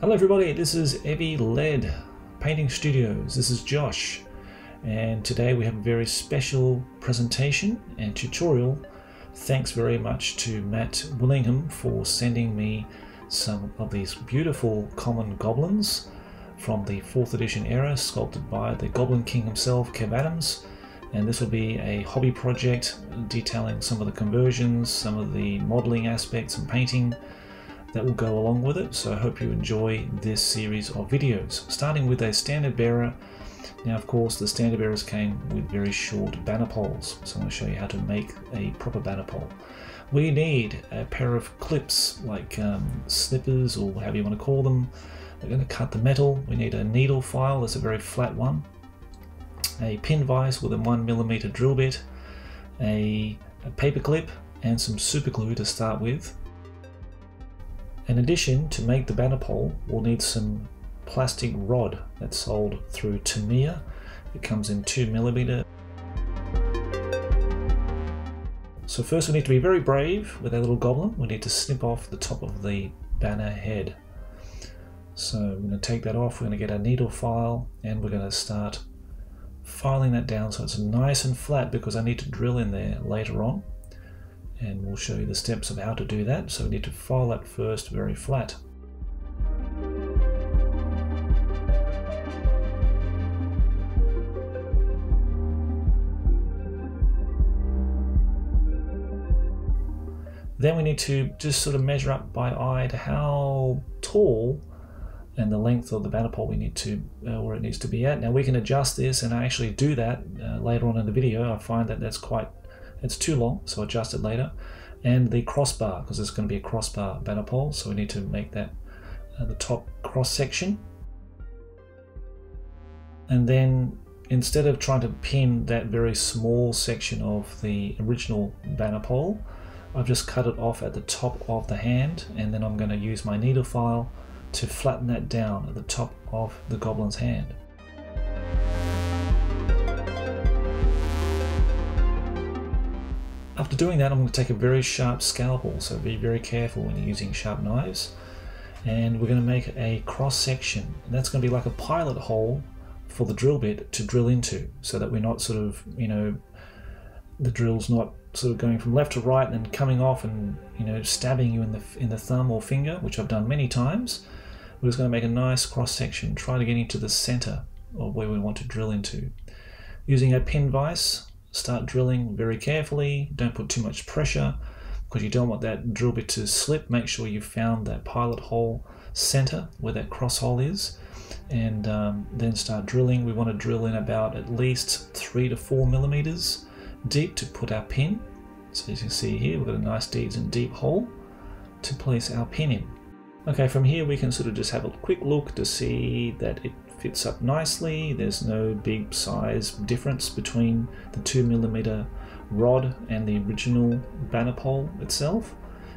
Hello everybody, this is E'avy Lead Painting Studios. This is Josh and today we have a very special presentation and tutorial. Thanks very much to Matt Willingham for sending me some of these beautiful common goblins from the 4th edition era sculpted by the Goblin King himself, Kev Adams. And this will be a hobby project detailing some of the conversions, some of the modeling aspects and painting that will go along with it. So I hope you enjoy this series of videos, starting with a standard bearer. Now, of course, the standard bearers came with very short banner poles, so I'm going to show you how to make a proper banner pole. We need a pair of clips, like um, snippers or however you want to call them. We're going to cut the metal. We need a needle file, that's a very flat one. A pin vise with a 1mm drill bit, a, a paper clip, and some super glue to start with. In addition, to make the banner pole, we'll need some plastic rod that's sold through Tamiya. It comes in 2mm. So first we need to be very brave with our little goblin. We need to snip off the top of the banner head. So we're going to take that off, we're going to get our needle file and we're going to start filing that down so it's nice and flat because I need to drill in there later on and we'll show you the steps of how to do that. So we need to file that first very flat. Then we need to just sort of measure up by eye to how tall and the length of the banner pole we need to uh, where it needs to be at. Now we can adjust this and I actually do that uh, later on in the video. I find that that's quite it's too long, so adjust it later. And the crossbar, because it's going to be a crossbar banner pole, so we need to make that uh, the top cross section. And then instead of trying to pin that very small section of the original banner pole, I've just cut it off at the top of the hand, and then I'm going to use my needle file to flatten that down at the top of the goblin's hand. After doing that, I'm going to take a very sharp scalpel, so be very careful when you're using sharp knives. And we're going to make a cross section. That's going to be like a pilot hole for the drill bit to drill into, so that we're not sort of, you know, the drill's not sort of going from left to right and coming off and, you know, stabbing you in the, in the thumb or finger, which I've done many times. We're just going to make a nice cross section, try to get into the center of where we want to drill into. Using a pin vise, start drilling very carefully. Don't put too much pressure because you don't want that drill bit to slip. Make sure you found that pilot hole center where that cross hole is and um, then start drilling. We want to drill in about at least three to four millimeters deep to put our pin. So as you can see here, we've got a nice deep and deep hole to place our pin in. Okay, from here we can sort of just have a quick look to see that it fits up nicely. There's no big size difference between the 2mm rod and the original banner pole itself.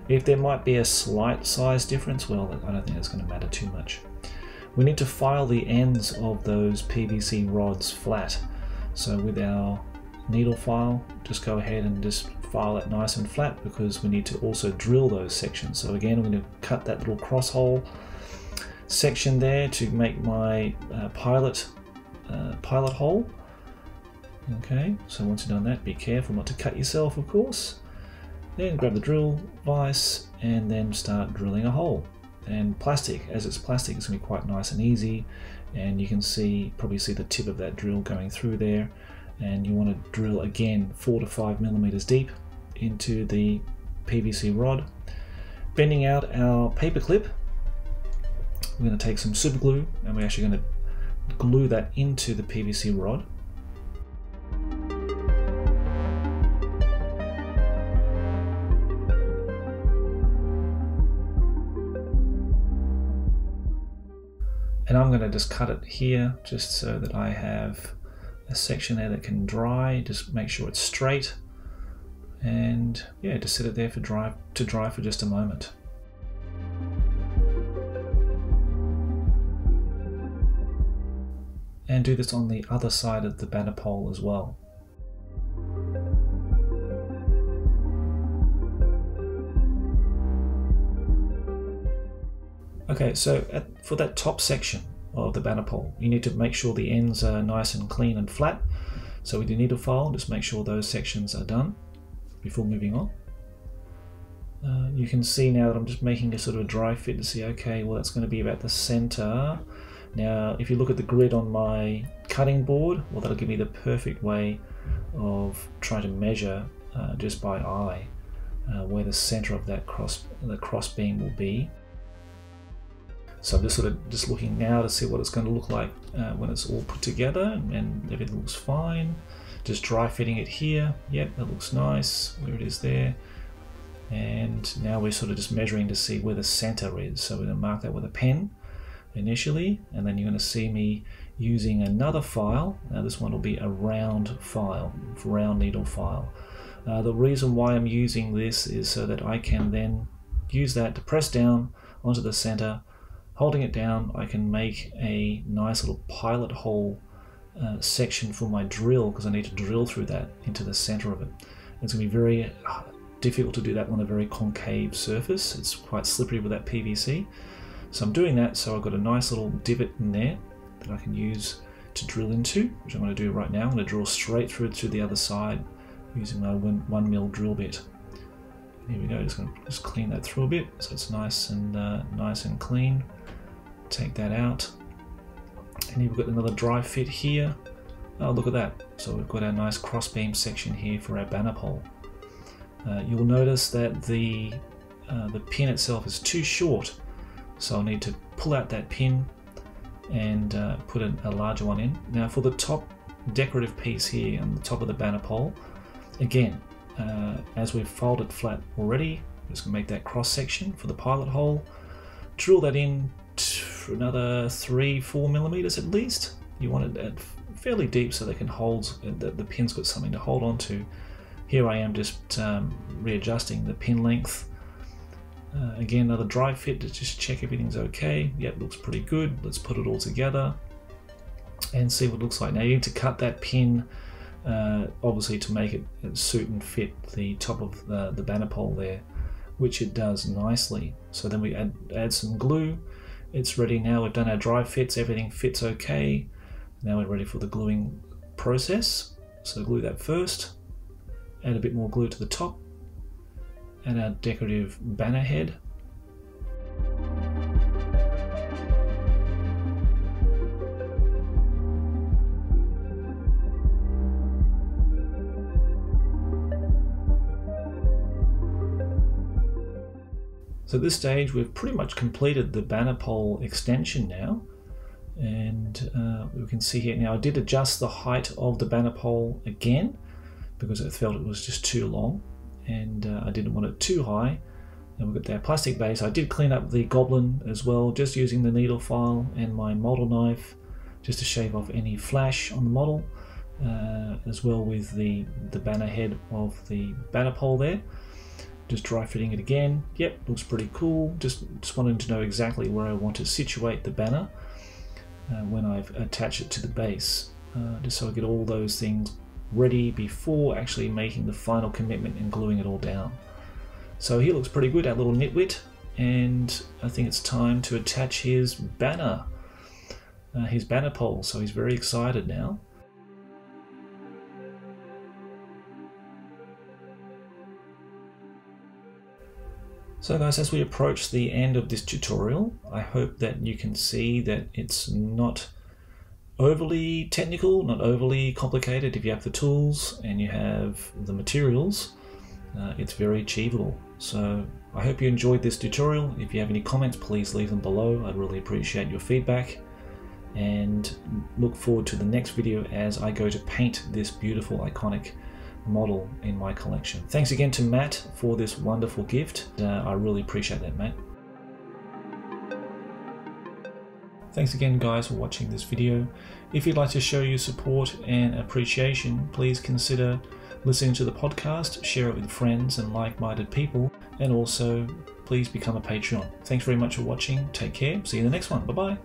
If there might be a slight size difference, well, I don't think it's going to matter too much. We need to file the ends of those PVC rods flat. So with our needle file, just go ahead and just file it nice and flat because we need to also drill those sections. So again, I'm going to cut that little cross hole section there to make my uh, pilot uh, pilot hole. Okay, so once you've done that, be careful not to cut yourself, of course. Then grab the drill vise and then start drilling a hole. And plastic, as it's plastic, it's going to be quite nice and easy. And you can see, probably see the tip of that drill going through there. And you want to drill again four to five millimeters deep into the PVC rod. Bending out our paper clip we're going to take some super glue and we're actually going to glue that into the PVC rod. And I'm going to just cut it here just so that I have a section there that can dry. Just make sure it's straight. And yeah, just set it there for dry to dry for just a moment. And do this on the other side of the banner pole as well. Okay, so at, for that top section of the banner pole, you need to make sure the ends are nice and clean and flat. So with your needle file, just make sure those sections are done before moving on. Uh, you can see now that I'm just making a sort of a dry fit to see, okay, well that's going to be about the center. Now, if you look at the grid on my cutting board, well that'll give me the perfect way of trying to measure uh, just by eye uh, where the center of that cross the cross beam will be. So I'm just sort of just looking now to see what it's going to look like uh, when it's all put together and everything looks fine. Just dry fitting it here. Yep, that looks nice where it is there. And now we're sort of just measuring to see where the center is. So we're going to mark that with a pen initially, and then you're going to see me using another file. Now this one will be a round file, round needle file. Uh, the reason why I'm using this is so that I can then use that to press down onto the center. Holding it down, I can make a nice little pilot hole uh, section for my drill because I need to drill through that into the center of it. It's going to be very uh, difficult to do that on a very concave surface. It's quite slippery with that PVC. So I'm doing that so I've got a nice little divot in there that I can use to drill into, which I'm going to do right now. I'm going to drill straight through to the other side using my one, one mil drill bit. Here we go, just going to just clean that through a bit so it's nice and uh, nice and clean. Take that out. And here we've got another dry fit here. Oh, look at that. So we've got our nice crossbeam section here for our banner pole. Uh, you'll notice that the, uh, the pin itself is too short. So I'll need to pull out that pin and uh, put a, a larger one in. Now for the top decorative piece here on the top of the banner pole, Again, uh, as we've folded flat already, I'm just to make that cross section for the pilot hole. Drill that in for another three, four millimeters at least. You want it at fairly deep so they can hold, the, the pin's got something to hold on to. Here I am just um, readjusting the pin length. Uh, again, another dry fit to just check everything's okay. Yep, looks pretty good. Let's put it all together and see what it looks like. Now you need to cut that pin uh, obviously to make it suit and fit the top of the, the banner pole there, which it does nicely. So then we add, add some glue. It's ready now. We've done our dry fits. Everything fits okay. Now we're ready for the gluing process. So glue that first. Add a bit more glue to the top. And our decorative banner head. So at this stage we've pretty much completed the banner pole extension now and uh, we can see here now I did adjust the height of the banner pole again because I felt it was just too long and uh, I didn't want it too high and we've got that plastic base. I did clean up the goblin as well just using the needle file and my model knife just to shave off any flash on the model uh, as well with the, the banner head of the banner pole there just dry fitting it again. Yep, looks pretty cool. Just, just wanting to know exactly where I want to situate the banner uh, when I've attached it to the base. Uh, just so I get all those things ready before actually making the final commitment and gluing it all down. So he looks pretty good, our little nitwit, and I think it's time to attach his banner, uh, his banner pole. So he's very excited now. So guys, as we approach the end of this tutorial, I hope that you can see that it's not overly technical, not overly complicated. If you have the tools and you have the materials, uh, it's very achievable. So I hope you enjoyed this tutorial. If you have any comments, please leave them below. I'd really appreciate your feedback and look forward to the next video as I go to paint this beautiful iconic model in my collection. Thanks again to Matt for this wonderful gift. Uh, I really appreciate that, Matt. Thanks again guys for watching this video. If you'd like to show your support and appreciation, please consider listening to the podcast, share it with friends and like-minded people, and also please become a Patreon. Thanks very much for watching. Take care. See you in the next one. Bye-bye.